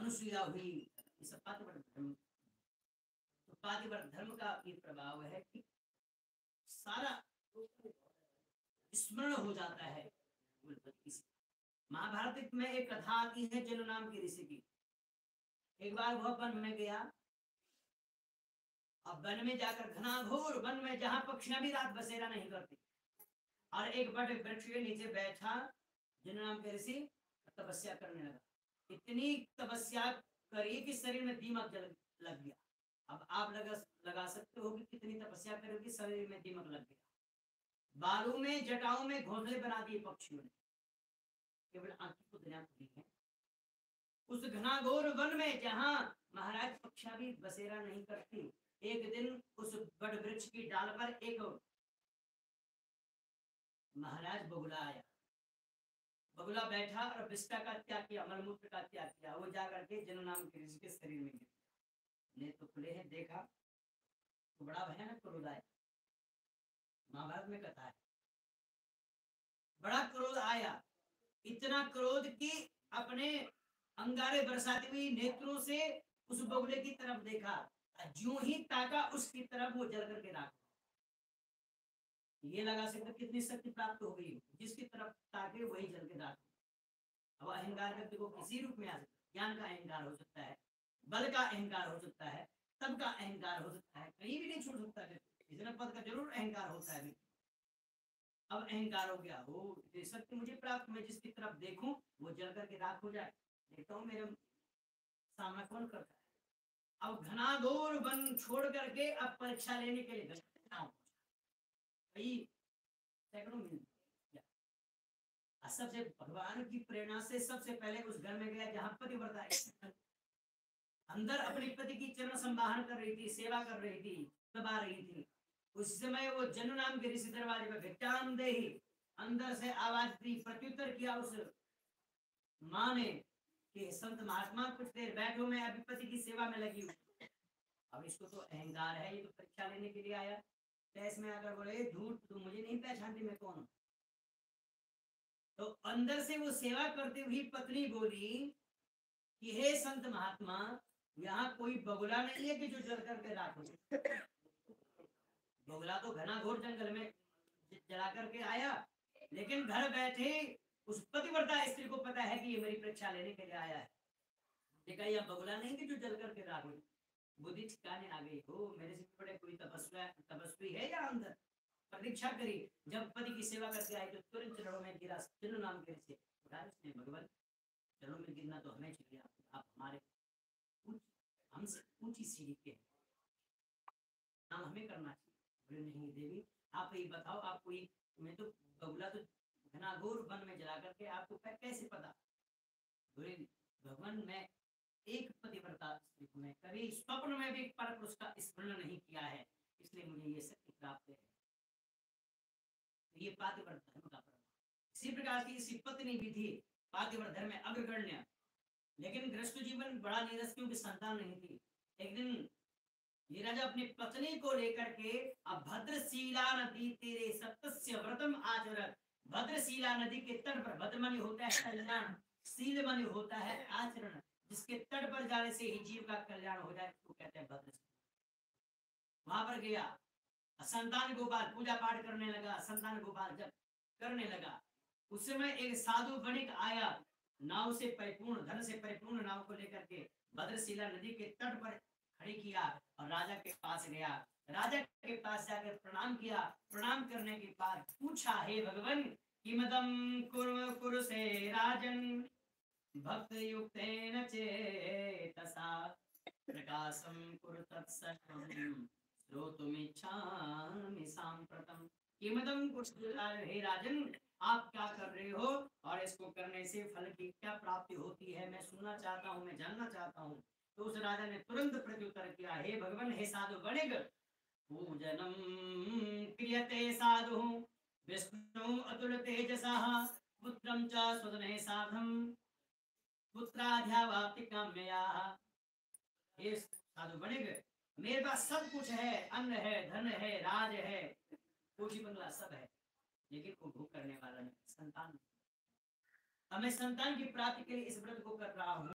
अनुसुईया हुई धर्म तो धर्म का ये प्रभाव है कि सारा स्मरण हो जाता है महाभारत में एक कथा आती है जन नाम की ऋषि की। एक बार वह वन में गया। अब वन में जाकर घना घोर, वन में जहाँ पक्षियाँ भी रात बसेरा नहीं करती। और एक बड़े वृक्ष के नीचे बैठा, जन नाम के ऋषि तपस्या करने लगा। इतनी तपस्या करी कि शरीर में दीमक लग गया। अब आप लगा लगा सकते हो कि कितनी तपस्या करोगे शरीर में दीमक लग गया। बालू में, जटाओं में घोंसले बना दिए पक्षियों ने। केवल आंखी को दुनिया खुली है। उस घनाघोर वन में जहाँ महाराज पक्षा भी बसेरा नहीं करती, एक दिन उस बड़ वृक्ष की डाल पर एक महाराज बगुला आया। बगुला बैठा और विष्टा का त्याग किया, मलमूत्र का त्याग किया। वो जा करके जन नाम के ऋषि के शरीर में गिर ने तो खुले हैं, देखा। तो बड़ा भयानक क्रोध आया। महाभारत में कथा है। बड़ा क्रोध आया। इतना क्रोध कि अपने अंगारे बरसाती हुई नेत्रों से उस बगुले की तरफ़ देखा। जो ही ताका उसकी तरफ़ वो जल करके राख ये लगा सकते कितनी शक्ति प्राप्त हो गई जिसकी तरफ़ ताके वही जल के राख अब अहंकार व्यक्ति को किसी रूप में आ सकता है। ज्ञान का अहंकार हो सकता है, बल का अहंकार हो सकता है तब का अहंकार हो सकता है, कहीं भी नहीं छोड़ सकता है पद का ज़रूर अहंकार होता है अब अहंकार हो? गया हो शक्ति मुझे प्राप्त मैं जिसकी तरफ़ देखूँ, वो जल करके राख हो जाए। देखता हूँ मेरे सामना कौन करता है। अब घना घोर वन छोड़ करके अब परीक्षा लेने के लिए सैकड़ों मिनट सबसे भगवान की प्रेरणा से सबसे पहले उस घर में गया, जहाँ पतिव्रता अंदर अपने पति की चरण संभाहन कर रही थी, सेवा कर रही थी, दबा रही थी। उस समय वो जन नाम के ऋषि दरवाजे में भिक्षाम दे अंदर से आवाज़ दी, प्रत्युत्तर किया उस माँ ने कि संत महात्मा, कुछ देर बैठो, मैं अभी पति की सेवा में लगी हूँ। अब इसको तो अहंकार है, ये तो परीक्षा लेने के लिए आया। तैस में आकर बोले, झूठ, तू मुझे नहीं पहचानती, मैं कौन हूँ? तो अंदर से वो सेवा करती हुई पत्नी बोली कि, हे संत महात्मा, यहाँ कोई बगुला नहीं है कि जो जल करके राख हो बगुला तो घना घोर जंगल में जला करके आया, लेकिन घर बैठे उस पतिव्रता स्त्री को पता है कि ये मेरी परीक्षा लेने के लिए आया है। देखा, यह बगुला नहीं कि जो जल करके राख हो बुद्धि ठिकाने आ गई। हो मेरे से बड़े कोई तपस्या तपस्वी है या अंदर प्रतीक्षा करी। जब पति की सेवा करके आई तो तुरंत चरणों में गिरा। चिन्ह नाम के से उसने भगवान, चरणों में गिरना तो हमें चाहिए। आप हमारे हमसे ऊँची सीढ़ी के काम हमें करना चाहिए। नहीं देवी, आप ये बताओ, आप कोई मैं तो बगुला तो घनाघोर वन में जला करके आपको कैसे पता? बोले, भगवान, मैं एक पतिव्रता स्त्री को मैं कभी स्वप्न में भी पर पुरुष का स्मरण नहीं किया है, इसलिए मुझे ये शक्ति प्राप्त है। तो ये पातिव्रत धर्म का प्रभाव इसी प्रकार की इसी पत्नी थी पातिव्रत धर्म में अग्रगण्य। लेकिन ग्रस्त जीवन बड़ा नीरस क्योंकि संतान नहीं थी। एक दिन ये राजा अपनी पत्नी को लेकर के अब भद्रशीला नदी, तेरे सत्य व्रतम आचरण भद्रशीला नदी के तट पर भद्रमणि होता है, कल्याण। शीलमणि होता है आचरण। जिसके तट पर जाने से ही जीव का कल्याण हो जाए तो कहते हैं भद्र वहाँ पर गया संतान गोपाल पूजा पाठ करने लगा। संतान गोपाल जब करने लगा, उस समय एक साधु वणिक आया, नाव से परिपूर्ण, धन से परिपूर्ण नाव को लेकर के भद्रशिला नदी के तट पर खड़ी किया और राजा के पास गया। राजा के पास जाकर प्रणाम किया। प्रणाम करने के बाद पूछा, हे भगवान किमदम कुरु कुरु से राजन? भक्त युक्तेन चेतसा। कुछ हे राजन, आप क्या कर रहे हो? और इसको करने से फल की क्या प्राप्ति होती है? मैं सुनना चाहता हूँ, मैं जानना चाहता हूँ। तो उस राजा ने तुरंत प्रत्युत्तर किया, हे भगवान, हे साधु गणिक पूजनम क्रियते साधु। विष्णु अतुल तेजसा। पुत्रम च स्वदने साधम हे साधु गणिक मेरे पास सब कुछ है, अन्न है, धन है, राज है कोठी बंगला सब है। लेकिन भूख करने वाला नहीं, संतान। अब मैं संतान की प्राप्ति के लिए इस व्रत को कर रहा हूँ।